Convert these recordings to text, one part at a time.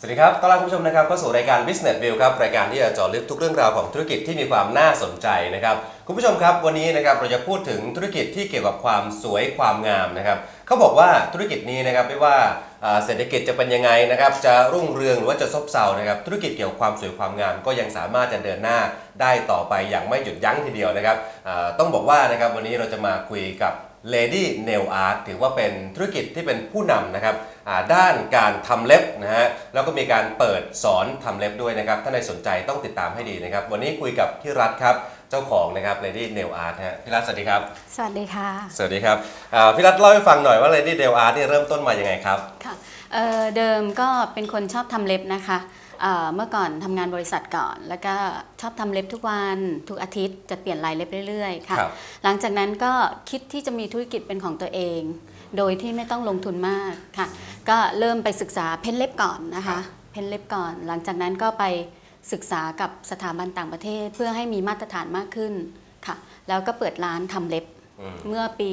สวัสดีครับ ต้อนรับคุณผู้ชมนะครับเข้าสู่รายการ Business View ครับ รายการที่จะเจาะลึกทุกเรื่องราวของธุรกิจที่มีความน่าสนใจนะครับ คุณผู้ชมครับ วันนี้นะครับเราจะพูดถึงธุรกิจที่เกี่ยวกับความสวยความงามนะครับเขาบอกว่าธุรกิจนี้นะครับไม่ว่าเศรษฐกิจจะเป็นยังไงนะครับ จะรุ่งเรืองหรือว่าจะซบเซานะครับ ธุรกิจเกี่ยวกับความสวยความงามก็ยังสามารถจะเดินหน้าได้ต่อไปอย่างไม่หยุดยั้งทีเดียวนะครับต้องบอกว่านะครับวันนี้เราจะมาคุยกับ Lady Nail Art ถือว่าเป็นธุรกิจที่เป็นผู้นำนะครับอ่าด้านการทำเล็บนะฮะแล้วก็มีการเปิดสอนทำเล็บด้วยนะครับ ถ้าในสนใจต้องติดตามให้ดีนะครับ วันนี้คุยกับพี่รัฐครับเจ้าของนะครับ Lady Nail Art นะฮะพี่รัฐสวัสดีครับ สวัสดีค่ะ สวัสดีครับอ่าพี่รัฐเล่าให้ฟังหน่อยว่า Lady Nail Art นี่เริ่มต้นมายังไงครับค่ะเอ่อเดิมก็เป็นคนชอบทำเล็บนะคะ เอ่อเมื่อก่อนทำงานบริษัทก่อน แล้วก็ชอบทำเล็บทุกวันทุกอาทิตย์จะเปลี่ยนลายเล็บเรื่อยๆค่ะครับหลังจากนั้นก็คิดที่จะมีธุรกิจเป็นของตัวเอง โดยที่ไม่ต้องลงทุนมากค่ะ ก็เริ่มไปศึกษาเพ้นเล็บก่อนนะครัคะบเพ้นเล็บก่อน หลังจากนั้นก็ไปศึกษากับสถาบันต่างประเทศ เพื่อให้มีมาตรฐานมากขึ้นค่ะ แล้วก็เปิดร้านทำเล็บอืมเมื่อปี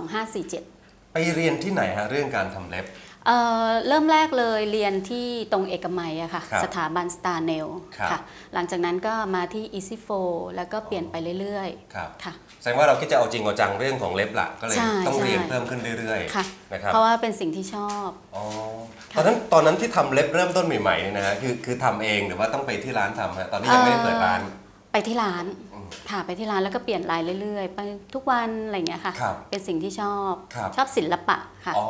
2547 ไปเรียนที่ไหนฮะเรื่องการทำเล็บ เอ่อเริ่มแรกเลยเรียนที่ตรงเอกมัยอะค่ะ ครับสถาบัน Star Nail ครับ ค่ะ หลังจากนั้นก็มาที่ Easy f o แล้วก็เปลี่ยนไปเรื่อยครับๆ ค่ะ แสดงว่าเราคิดจะเอาจริงเอาจังเรื่องของเล็บละก็เลยใช่ต้องเรียนใช่ เพิ่มขึ้นเรื่อยค่ะ ๆนะครับเพราะว่าเป็นสิ่งที่ชอบ อ๋อตอนนั้นตอนนั้นที่ทำเล็บเริ่มต้นใหม่ๆเนี่ยนะฮะคือคือทำเองหรือว่าต้องไปที่ร้านทำฮะตอนนี้ยังไม่ได้เปิดร้านไปที่ร้านอืมค่ะไปที่ร้านแล้วก็เปลี่ยนลายเรื่อยๆ ไปทุกวันอะไรอย่างเงี้ยค่ะ ครับเป็นสิ่งที่ชอบครับ ชอบศิลปะค่ะ อ๋อ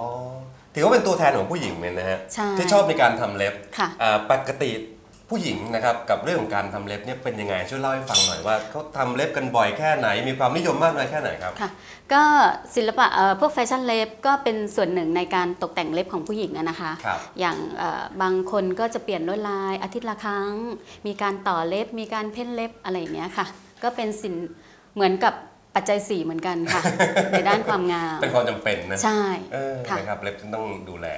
ถือว่าเป็นตัวแทนของผู้หญิงเลยนะฮะใช่ที่ชอบในการทำเล็บค่ะ อ่าปกติผู้หญิงนะครับกับเรื่องของการทำเล็บเนี่ยเป็นยังไงช่วยเล่าให้ฟังหน่อยว่าเขาทำเล็บกันบ่อยแค่ไหน มีความนิยมมากน้อยแค่ไหนครับ ค่ะก็ศิลปะเอ่อพวกแฟชั่นเล็บก็เป็นส่วนหนึ่งในการตกแต่งเล็บของผู้หญิงอะนะคะ ครับ อย่างเอ่อบางคนก็จะเปลี่ยนลวดลายอาทิตย์ละครั้ง มีการต่อเล็บ มีการเพ้นเล็บอะไรอย่างเงี้ยค่ะ ก็เป็นสินเหมือนกับ ปัจจัยสี่เหมือนกันค่ะ ในด้านความงาม เป็นความจำเป็นนะใช่เออค่ะ นะครับเล็บต้องดูแล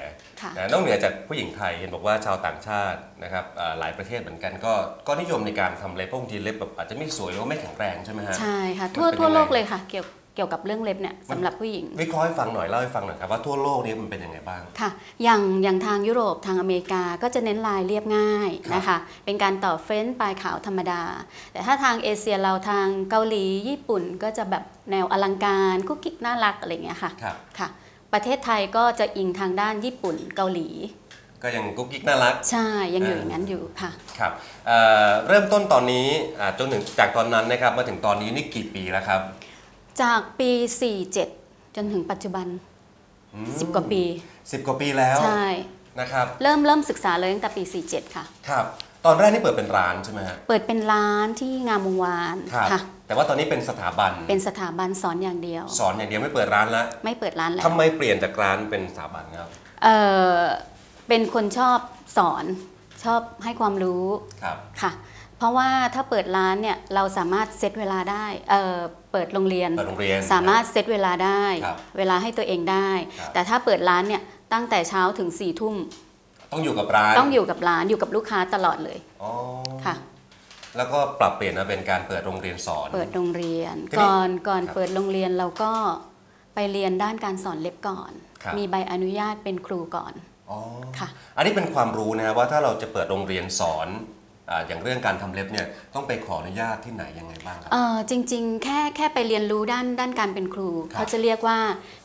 ค่ะ นะนอกเหนือจากผู้หญิงไทยเห็นบอกว่าชาวต่างชาตินะครับอ่าหลายประเทศเหมือนกัน ก็ก็นิยมในการทำเล็บเพราะบางทีเล็บแบบอาจจะไม่สวยหรือว่าไม่แข็งแรงใช่ไหมฮะ ใช่ค่ะมันทั่วเป็นทั่วยังไง โลกเลยค่ะ เกี่ยว เกี่ยวกับเรื่องเล็บเนี่ยสำหรับผู้หญิง วิเคราะห์ให้ฟังหน่อยเล่าให้ฟังหน่อยครับว่าทั่วโลกนี้มันเป็นยังไงบ้าง ค่ะ อย่างอย่างทางยุโรปทางอเมริกาก็จะเน้นลายเรียบง่ายครับนะคะ เป็นการต่อเฟ้นปลายขาวธรรมดา แต่ถ้าทางเอเชียเราทางเกาหลีญี่ปุ่นก็จะแบบแนวอลังการกุ๊กกิ๊กน่ารักอะไรอย่างเงี้ยค่ะครับค่ะ ประเทศไทยก็จะอิงทางด้านญี่ปุ่นเกาหลี ก็ยังกุ๊กกิ๊กน่ารัก ใช่ยังอยู่อ่าอย่างนั้นอยู่ค่ะ ครับเอ่อเริ่มต้นตอนนี้อ่าจนถึงจากตอนนั้นนะครับมาถึงตอนนี้นี่กี่ปีแล้วครับ จากปี 47 จนถึงปัจจุบัน อืม10 กว่าปี สิบกว่าปีแล้วใช่ นะครับเริ่มเริ่มศึกษาเลยตั้งแต่ปี 47 ค่ะ ครับ ตอนแรกนี่เปิดเป็นร้านใช่ไหมฮะเปิดเป็นร้านที่งามวงวานครับค่ะ แต่ว่าตอนนี้เป็นสถาบันเป็นสถาบันสอนอย่างเดียว สอนอย่างเดียวไม่เปิดร้านละไม่เปิดร้านแล้วทำไมเปลี่ยนจากร้านเป็นสถาบันครับเออเป็นคนชอบสอนชอบให้ความรู้ครับ ค่ะเพ ราะว่าถ้าเปิดร้านเนี่ยเราสามารถเซตเวลาได้เออเปิดโรงเรียนเปิดโรงเรียน สามารถเซตเวลาได้ครับเวลาให้ตัวเองได้ครับแต่ถ้าเปิดร้านเนี่ยตั้งแต่เช้าถึง4ี่ทุ่มต้องอยู่กับร้านต้องอยู่กับร้านอยู่กับลูกค้าตลอดเลยอ๋อค่ะแล้วก็ปรับเปลี่ยนมาเป็นการเปิดโรงเรียนสอน เปิดโรงเรียนทีนี้ก่อนก่อนครับเปิดโรงเรียนเราก็ไปเรียนด้านการสอนเล็บก่อนครับมีใบอนุญาตเป็นครูก่อนอ๋อค่ะ อันนี้เป็นความรู้นะครับว่าถ้าเราจะเปิดโรงเรียนสอน อาอย่างเรื่องการทำเล็บเนี่ยต้องไปขออนุญาตที่ไหนยังไงบ้างครับเออจริง ๆ แค่แค่ไปเรียนรู้ด้านด้านการเป็นครูครับเขาจะเรียกว่า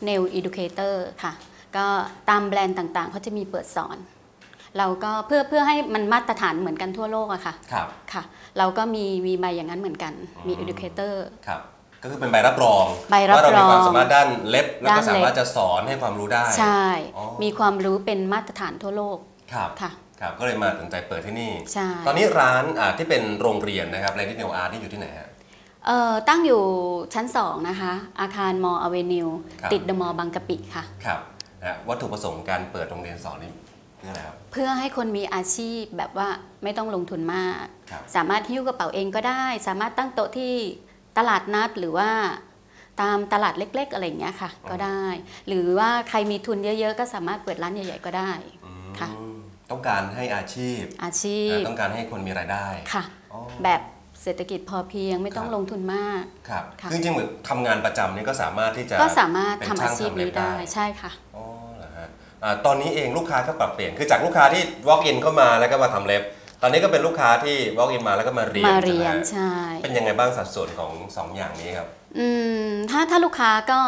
nail educator ค่ะ ก็ตามแบรนด์ต่างๆ เขาจะมีเปิดสอน เราก็เพื่อเพื่อให้มันมาตรฐานเหมือนกันทั่วโลกอะค่ะครับค่ะ เราก็มีมีใบอย่างนั้นเหมือนกันมี educator ครับก็คือเป็นใบรับรองใบรับว่าเรามีความรองสามารถด้านเล็บแล้วก็ด้านเล็บสามารถจะสอนให้ความรู้ได้ ใช่อ๋อมีความรู้เป็นมาตรฐานทั่วโลกครับค่ะ ครับก็เลยมาตัดสินใจเปิดที่นี่ ใช่ ตอนนี้ร้านอ่าที่เป็นโรงเรียนนะครับ Lady Nail Art ที่อยู่ที่ไหนฮะ เอ่อตั้งอยู่ชั้น 2 นะคะ อาคารมออเวนิวครับ ติดเดอะมอลล์บางกะปิค่ะ ครับนะวัตถุประสงค์การเปิดโรงเรียนสอนนี่คืออะไรครับ เพื่อให้คนมีอาชีพแบบว่าไม่ต้องลงทุนมาก ครับ สามารถหิ้วกระเป๋าเองก็ได้ สามารถตั้งโต๊ะที่ตลาดนัดหรือว่าตามตลาดเล็กๆ อะไรอย่างเงี้ยค่ะ ก็ได้ หรือว่าใครมีทุนเยอะๆ ก็สามารถเปิดร้านใหญ่ ๆ ก็ได้ อืมค่ะ ต้องการให้อาชีพอาชีพนะต้องการให้คนมีรายได้ค่ะอ๋อแบบเศรษฐกิจพอเพียงไม่ต้องครับลงทุนมากครับค่ะคือจริงๆเหมือนทำงานประจำนี่ก็สามารถที่จะก็สามารถเป็นทำช่าอางชีพทำเล็บนี้ได้ได้ใช่ค่ะอ๋อเหรอฮะอาตอนนี้เองลูกค้าก็ปรับเปลี่ยนคือจากลูกค้าที่ walk in เข้ามาแล้วก็มาทำเล็บ ตอนนี้ก็เป็นลูกค้าที่ walk in มาแล้วก็มาเรียนมาเรียนใช่ไหมใช่เป็นยังไงบ้างสัดส่วนของสองอย่างนี้ครับอืมถ้าถ้าลูกค้าก็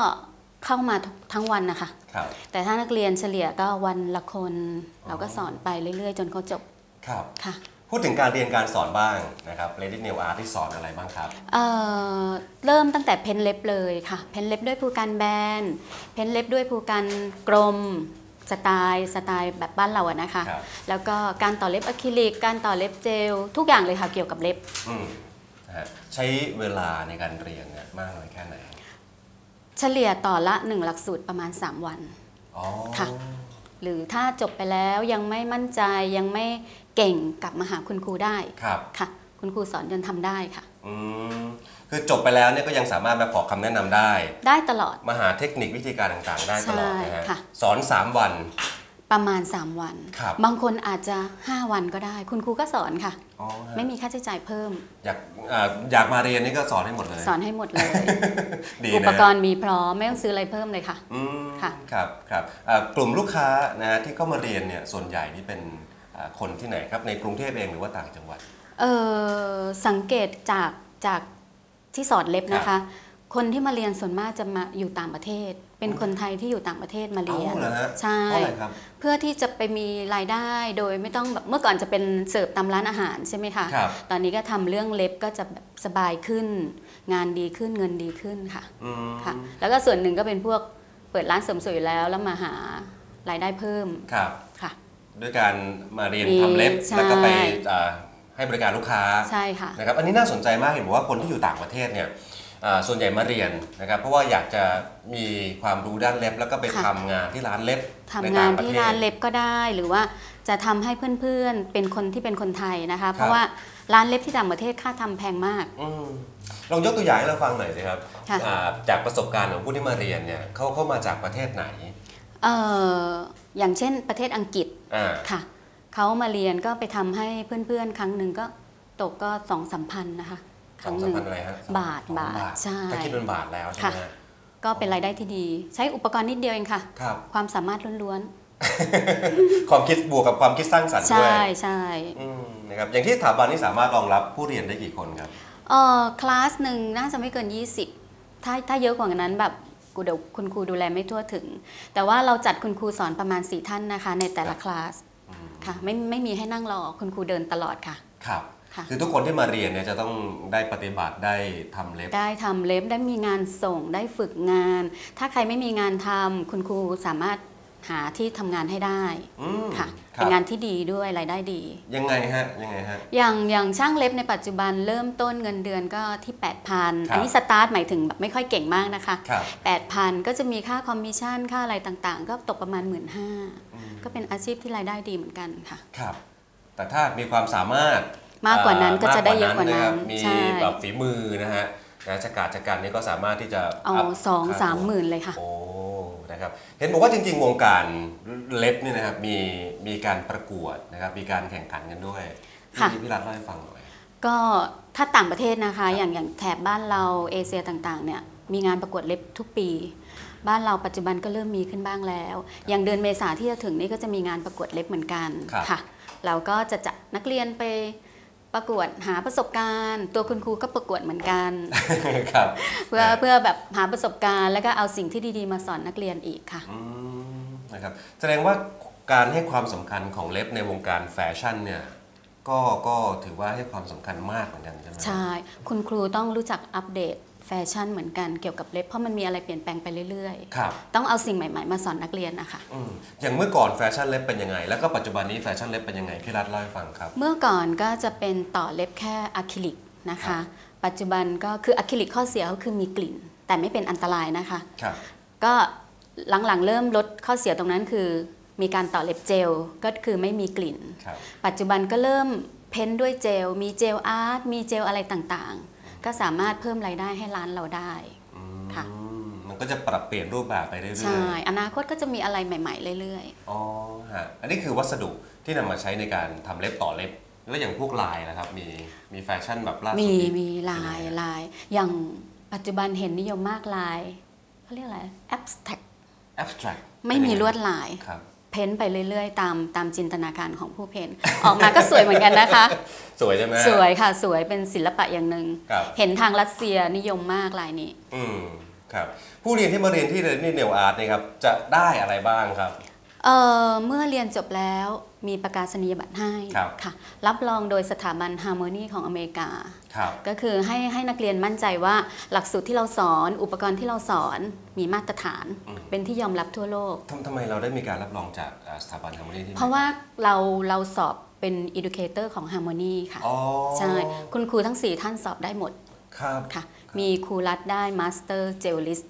เข้ามาทุกทั้งวันนะคะ ครับ แต่ถ้านักเรียนเฉลี่ยก็วันละคน เราก็สอนไปเรื่อยๆ จนเขาจบครับ ค่ะ พูดถึงการเรียนการสอนบ้างนะครับ Lady Nail Art ที่สอนอะไรบ้างครับ เอ่อเริ่มตั้งแต่เพ้นเล็บเลยค่ะ เพ้นเล็บด้วยภูการแบน เพ้นเล็บด้วยภูการกลมสไตล์สไตล์แบบบ้านเราอะนะคะ ครับ แล้วก็การต่อเล็บอะคริลิก การต่อเล็บเจล ทุกอย่างเลยค่ะเกี่ยวกับเล็บ อืมนะฮะใช้เวลาในการเรียนเนี่ยมากน้อยแค่ไหน เฉลี่ยต่อละหนึ่งหลักสูตรประมาณ 3 วันอ๋อค่ะ หรือถ้าจบไปแล้วยังไม่มั่นใจยังไม่เก่งกลับมาหาคุณครูได้ครับค่ะ คุณครูสอนจนทำได้ค่ะ อืมคือจบไปแล้วเนี่ยก็ยังสามารถมาขอคำแนะนำได้ ได้ตลอดมาหาเทคนิควิธีการต่างๆ ได้ตลอดนะใช่ฮะค่ะสอน 3 วัน ประมาณ 3 วัน ครับบางคนอาจจะ 5 วันก็ได้ คุณครูก็สอนค่ะ อ๋อฮะไม่มีค่าใช้จ่ายเพิ่ม อยากอ่าอยากมาเรียนนี่ก็สอนให้หมดเลยสอนให้หมดเลย ดีอุนะปกรณ์มีพร้อมไม่ต้องซื้ออะไรเพิ่มเลยค่ะ อืมค่ะ ครับครับอ่ากลุ่มลูกค้านะฮะที่เข้ามาเรียนเนี่ยส่วนใหญ่นี่เป็นอ่าคนที่ไหนครับในกรุงเทพเองหรือว่าต่างจังหวัด เออสังเกตจากจากที่สอนเล็บนะคะคนที่มาเรียนส่วนมากจะมาอยู่ต่างประเทศ เป็นคนไทยที่อยู่ต่างประเทศมาเรียนเอ้าเหรอฮะใช่เพราะอะไรครับเพื่อที่จะไปมีรายได้โดยไม่ต้องแบบเมื่อก่อนจะเป็นเสิร์ฟตามร้านอาหารใช่ไหมคะครับตอนนี้ก็ทำเรื่องเล็บก็จะแบบสบายขึ้น งานดีขึ้นเงินดีขึ้นค่ะอืมค่ะ แล้วก็ส่วนหนึ่งก็เป็นพวกเปิดร้านเสริมสวยแล้วแล้วมาหารายได้เพิ่มครับค่ะ ด้วยการมาเรียนมีทำเล็บใช่แล้วก็ไปอ่าให้บริการลูกค้าใช่ค่ะนะครับอันนี้น่าสนใจมากเห็นบอกว่าคนที่อยู่ต่างประเทศเนี่ยอ่า ส่วนใหญ่มาเรียนนะครับ เพราะว่าอยากจะมีความรู้ด้านเล็บ แล้วก็ไปค่ะ ทำงานที่ร้านเล็บทำในงาต่านงประที่เทศ ร้านเล็บก็ได้ หรือว่าจะทำให้เพื่อนๆ เป็นคนที่เป็นคนไทยนะคะ เพครัราะบว่าร้านเล็บที่ต่างประเทศค่าทำแพงมาก อืมลองยกตัวอย่างให้เราฟังหน่อยสิครับค่ะ อ่าจากประสบการณ์ของผู้ที่มาเรียนเนี่ยเขาเข้ามาจากประเทศไหนเอ่ออย่างเช่นประเทศอังกฤษอ่าค่ะ เขามาเรียนก็ไปทำให้เพื่อนๆ ครั้งหนึ่งก็ตกก็สองสามพันนะคะ คสอรั้งงหสามนึ่งพันอะไรฮะบาทสองบาทใช่ถ้าคิดเป็นบาทแล้วใช่ไหมฮะก็เป็นรายได้ที่ดี ใช้อุปกรณ์นิดเดียวเองค่ะครับความสามารถล้วนความคิดบวกกับความคิดสร้างสรรค์ๆด้วยใช่ใช่อืมนะครับอย่างที่สถาบันนี้สามารถรองรับผู้เรียนได้กี่คนครับเออคลาสหนึ่งน่าจะไม่เกิน 20 ถ้าถ้าเยอะกว่านั้นแบบกูเดี๋ยวคุณครูดูแลไม่ทั่วถึง แต่ว่าเราจัดคุณครูสอนประมาณ 4 ท่านนะคะ ในแต่ละคลาสค่ะไม่ไม่มีให้นั่งรอคุณครูเดินตลอดค่ะ ครับ ค่ะคือทุกคนที่มาเรียนเนี่ยจะต้องได้ปฏิบัติได้ทำเล็บ ได้ทำเล็บได้มีงานส่งได้ฝึกงาน ถ้าใครไม่มีงานทำคุณครูสามารถหาที่ทำงานให้ได้อืมค่ะครับเป็นงานที่ดีด้วยรายได้ดี ยังไงฮะยังไงฮะอย่างอย่างช่างเล็บในปัจจุบันเริ่มต้นเงินเดือนก็ที่ 8,000ครัอันนี้สตาร์ทหมายถึงแบบไม่ค่อยเก่งมากนะคะครับ8,000 ก็จะมีค่าคอมมิชชั่นค่าอะไรต่างๆ ก็ตกประมาณ 1 5ื่นก็เป็นอาชีพที่รายได้ดีเหมือนกันค่ะครับแต่ถ้ามีความสามารถ มากกว่านั้นก็จะได้เยอะกว่านั้นมครับมีใช่แบบฝีมือนะฮะนะชะกาจชะกันนี่ก็สามารถที่จะเอาพสองค่สามตัวหมื่นเลยค่ะ โอ้นะครับเห็นบอกว่าจริง ๆ วงการเล็บเนี่ยนะครับมีมีการประกวดนะครับมีการแข่งขันกันด้วยค่ะพี่พี่รัฐเล่าให้ฟังหน่อยก็ถ้าต่างประเทศนะคะ อย่างอย่างแถบบ้านเราเอเชียต่างๆเนี่ยมีงานประกวดเล็บทุกปี บ้านเราปัจจุบันก็เริ่มมีขึ้นบ้างแล้ว อย่างเดือนเมษาที่จะถึงนี่ก็จะมีงานประกวดเล็บเหมือนกันครับค่ะ เราก็จะจัดนักเรียนไป ประกวดหาประสบการณ์ ตัวคุณครูก็ประกวดเหมือนกันครับเพื่อเพื่อแบบหาประสบการณ์แล้วก็เอาสิ่งที่ดีๆ มาสอนนักเรียนอีกค่ะอืมนะครับแสดงว่าการให้ความสำคัญของเล็บในวงการแฟชั่นเนี่ยก็ก็ถือว่าให้ความสำคัญมากเหมือนกันใช่ไหมใช่ คุณครูต้องรู้จักอัปเดต แฟชั่นเหมือนกันเกี่ยวกับเล็บ เพราะมันมีอะไรเปลี่ยนแปลงไปเรื่อยครับๆ ต้องเอาสิ่งใหม่ๆ มาสอนนักเรียนนะคะ อืมอย่างเมื่อก่อนแฟชั่นเล็บเป็นยังไง แล้วก็ปัจจุบันนี้แฟชั่นเล็บเป็นยังไงพี่รัฐเล่าให้ฟังครับ เมื่อก่อนก็จะเป็นต่อเล็บแค่อะคริลิกนะคะครับ ปัจจุบันก็คืออะคริลิกข้อเสียก็คือมีกลิ่น แต่ไม่เป็นอันตรายนะคะ ครับ ก็หลังๆ เริ่มลดข้อเสียตรงนั้นคือ มีการต่อเล็บเจลก็คือไม่มีกลิ่น ครับ ปัจจุบันก็เริ่ม paint ด้วยเจล มี gel art มีเจลอะไรต่างๆ ก็สามารถเพิ่มรายได้ให้ร้านเราได้อืมค่ะมันก็จะปรับเปลี่ยนรูปแบบไปเรื่อยใช่อนาคตก็จะมีอะไรใหม่ ๆ เรื่อยๆอ๋อฮะอันนี้คือวัสดุที่นำมาใช้ในการทำเล็บต่อเล็บแล้วอย่างพวกลายนะครับมีมีแฟชั่นแบบล่าๆสุดมีที่มีลายเป็นงไงลาย อย่างปัจจุบันเห็นนิยมมากลายเขาเรียกอะไร abstract abstract ไม่มีลวดลายครับ เพ้นไปเรื่อยๆ ตามตามจินตนาการของผู้เพ้นออกมาก็สวยเหมือนกันนะคะ สวยใช่ไหมสวยค่ะสวยเป็นศิลปะอย่างหนึ่งครับเห็นทางรัสเซียนิยมมากลายนี้ อืมครับ ผู้เรียนที่มาเรียนที่ Lady Nail Art นี่ครับจะได้อะไรบ้างครับ เอ่อเมื่อเรียนจบแล้วมีประกาศนียบัตรให้ครับค่ะรับรองโดยสถาบันฮาร์โมนีของอเมริกา ครับก็คือให้ให้นักเรียนมั่นใจว่าหลักสูตรที่เราสอนอุปกรณ์ที่เราสอนมีมาตรฐาน อืม เป็นที่ยอมรับทั่วโลก ทำทำไมเราได้มีการรับรองจากอ่าสถาบันฮาร์โมนีที่เพราะว่าเราเราสอบเป็น educator ของ Harmony ค่ะ อ๋อใช่ คุณครูทั้ง 4 ท่านสอบได้หมดครับค่ะ มีครูรัฐได้ Master j e l i s t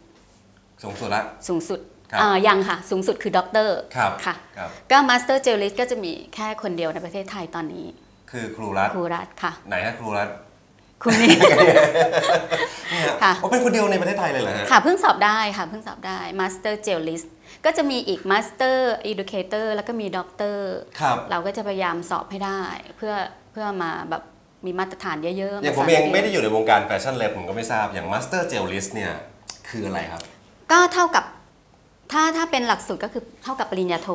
สูงสุดละ สูงสุดครับอ่า ยังค่ะ สูงสุดคือด็อกเตอร์ครับค่ะครับก็ Master j e l i s t ก็จะมีแค่คนเดียวในประเทศไทยตอนนี้ คือครูรัฐครูรัฐค่ะ ไหนฮะครูรัฐคุณนี่เนี่ยค่ะโอ้เป็นคนเดียวในประเทศไทยเลยเหรอฮะค่ะ เพิ่งสอบได้ค่ะ เพิ่งสอบได้ Master j e l i s t ก็จะมีอีก Master Educator แล้วก็มีด็อกเตอร์ครับเราก็จะพยายามสอบให้ได้ เพื่อเพื่อมาแบบมีมาตรฐานเยอะๆอย่างผมภาษาเองไม่ได้อยู่ในวงการแฟชั่นเลยผมก็ไม่ทราบอย่าง Master g e l l i s t เนี่ยคืออะไรครับ ก็เท่ากับ ถ้าถ้าเป็นหลักสูตรก็คือเท่ากับปริญญาโท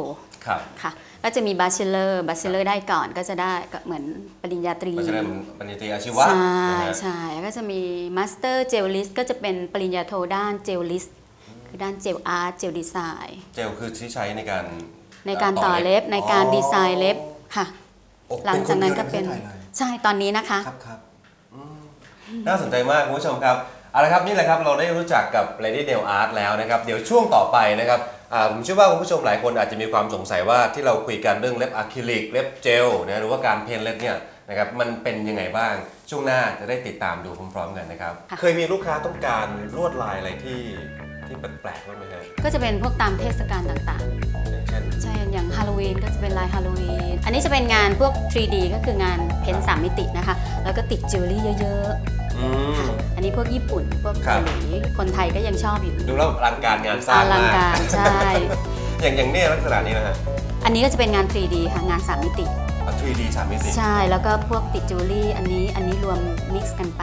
ครับค่ะ ก็จะมี bachelor bachelor ได้ก่อนก็จะได้ก็เหมือนปริญญาตรีมันจะได้ปริญญาตรีอาชีวะใช่นะฮะใช่แล้วก็จะมี Master Gellist ก็จะเป็นปริญญาโทด้าน Gellistคือด้านเจลอาร์ตเจลดีไซน์เจลคือที่ใช้ในการในการต่อเล็บในการดีไซน์เล็บค่ะโอ้หลังจากนั้นก็เป็นคดียวใระทศไทยเลยใช่ตอนนี้นะคะครับครับอืมน่าสนใจมากคุณผู้ชมครับ เอาละครับนี่แหละครับเราได้รู้จักกับ Lady Nail Art แล้วนะครับเดี๋ยวช่วงต่อไปนะครับอ่าผมเชื่อว่าคุณผู้ชมหลายคนอาจจะมีความสงสัยว่าที่เราคุยกันเรื่องเล็บอะคริลิกเล็บเจลนะหรือว่าการเพ้นเล็บเนี่ยนะครับมันเป็นยังไงบ้าง ช่วงหน้าจะได้ติดตามดูพร้อมๆกันนะครับค่ะเคยมีลูกค้าต้องการลวดลายอะไรที่ที่แปลกๆบ้างไหมฮะก็จะเป็นพวกตามเทศกาลต่างอย่างเช่นๆ ใช่ อย่างฮาโลวีนก็จะเป็นลายฮาโลวีน อันนี้จะเป็นงานพวก 3D ก็คืองาน paint สามมิตินะคะ แล้วก็ติดจิวเวลรี่เยอะ อืมค่ะอันนี้พวกญี่ปุ่นพวกครับ เกาหลีคนไทยก็ยังชอบอยู่ดูแล้วอลังการงานสร้าง อลังการมากใช่ อย่างอย่างเนี้ย ลักษณะนี้นะฮะอันนี้ก็จะเป็นงาน 3D ค่ะงาน3มิติ อะ 3D สามมิติใช่แล้วก็พวกติดจิวเวลรี่อันนี้อันนี้รวมมิกซ์กันไป